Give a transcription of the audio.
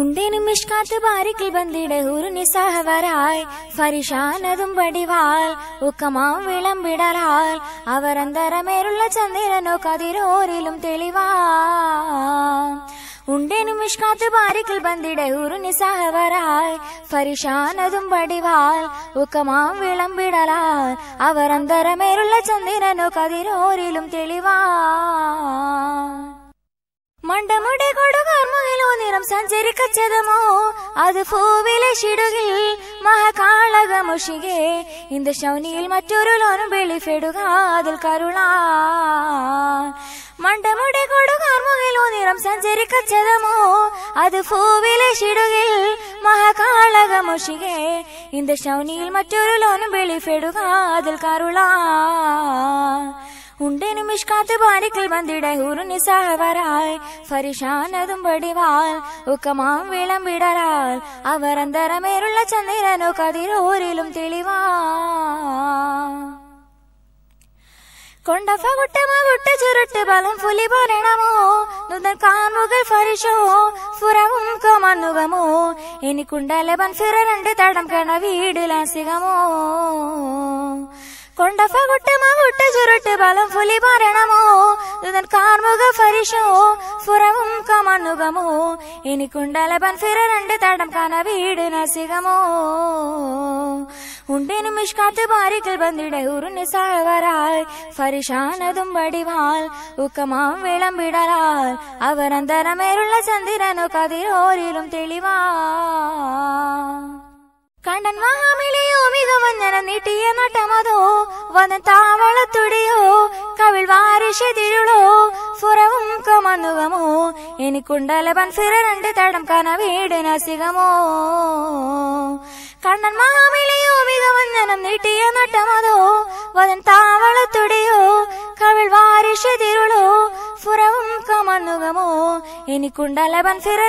ഉണ്ടേനും മിഷ്കാത്ത് ബാരിക്കിൽ ബന്ദിടെ ഊറിനി സഹവരായി ഫരിഷാനതും വടിവാൽ ഉക്കമാം വിളമ്പിടലാൽ അവർ അന്തരമേറുള്ള ചന്ദ്രനോ കതിരോരിലും തെളിവാ. ഉണ്ടേനും മിഷ്കാത്ത് ബാരിക്കിൽ ബന്ദിടെ ഊറിനി സഹവരായി ഫരിഷാനതും വടിവാൽ ഉക്കമാം വിളമ്പിടലാൽ അവർ അന്തരമേറുള്ള ചന്ദ്രനോ കതിരോരിലും തെളിവാ. നിറം സഞ്ചരിക്കച്ചതമോ? അത് പൂവിലെ ശിടുകിൽ മഹകാളകമുഷികെ. ഇന്ത ശൗനിയിൽ മറ്റൊരു ലോനും വെളിഫെടുക അതിൽ കരുണ മണ്ടമുടി കൊടുകാർമുകിലോ നിറം സഞ്ചരിക്കച്ചതമോ? അത് പൂവിലെ ശിടുകിൽ മഹകാളകമുഷികെ. ഇന്ത ശൗനിയിൽ മറ്റൊരു ലോനും വെളിഫെടുക അതിൽ കരുളാ. ഉണ്ടേനും മിഷ്കാത്ത് ബാരിക്കൽ ബന്ദിടെ ഊറുനി സഹവരായി. ഫരിഷാനതും വടിവാൽ ഉക്കമാം വിളമ്പിടലാൽ അവർ അന്തരമേറുള്ള ചന്ദ്രനോ കതിരോരിലും തെളിവാ കൊണ്ടഫ കുട്ടമകുട്ട ചുരുട്ട് ബലം പുലി പറയണമോ നുതൻ കാമുകൾ ഫരിഷോ ഫുറവും കമന്നുകമോ? എനിക്കുണ്ടലെ ബൻഫിറ രണ്ട് തടം കണ വീടിലാസികമോ കൊണ്ടഫ കുട്ടമകുട്ട ചുരുട്ട് ബലം പുലി പറയണമോ നുതൻ കാർമുക ഫരിഷോ ഫുറവും കമന്നുകമോ എനിക്കുണ്ടലെ ബൻഫിറ രണ്ട് തടം കണ വീടിനാസികമോ ഉണ്ടേനും മിഷ്കാത്ത് ബാരിക്കൽ ബന്ദിടെ ഊറിന് സാവരായി ഫരിഷാനതും വടിവാൽ ഉക്കമാം വിളമ്പിടലാൽ അവർ അന്തരമേറുള്ള ചന്ദ്രനോ കതിരോരിലും തെളിവാ കണ്ടൻ മഹാമിളിയോ മികവഞ്ഞന വന്ന താവളത്തുടിയോ കവിൾ വാരിശതിരുളോ ഫുറവും കമന്നുകമോ എനിക്കുണ്ടല ഫിറ രണ്ട് തടം കന വീട് നസികമോ. കണ്ണൻ മാമിലിയോ മികവഞ്ഞനം നീട്ടിയ നട്ടമതോ വതൻ താവളത്തുടിയോ കവിൾ വാരിശതിരുളോ ഫുറവും കമന്നുകമോ എനിക്കുണ്ടല ബൻഫിറ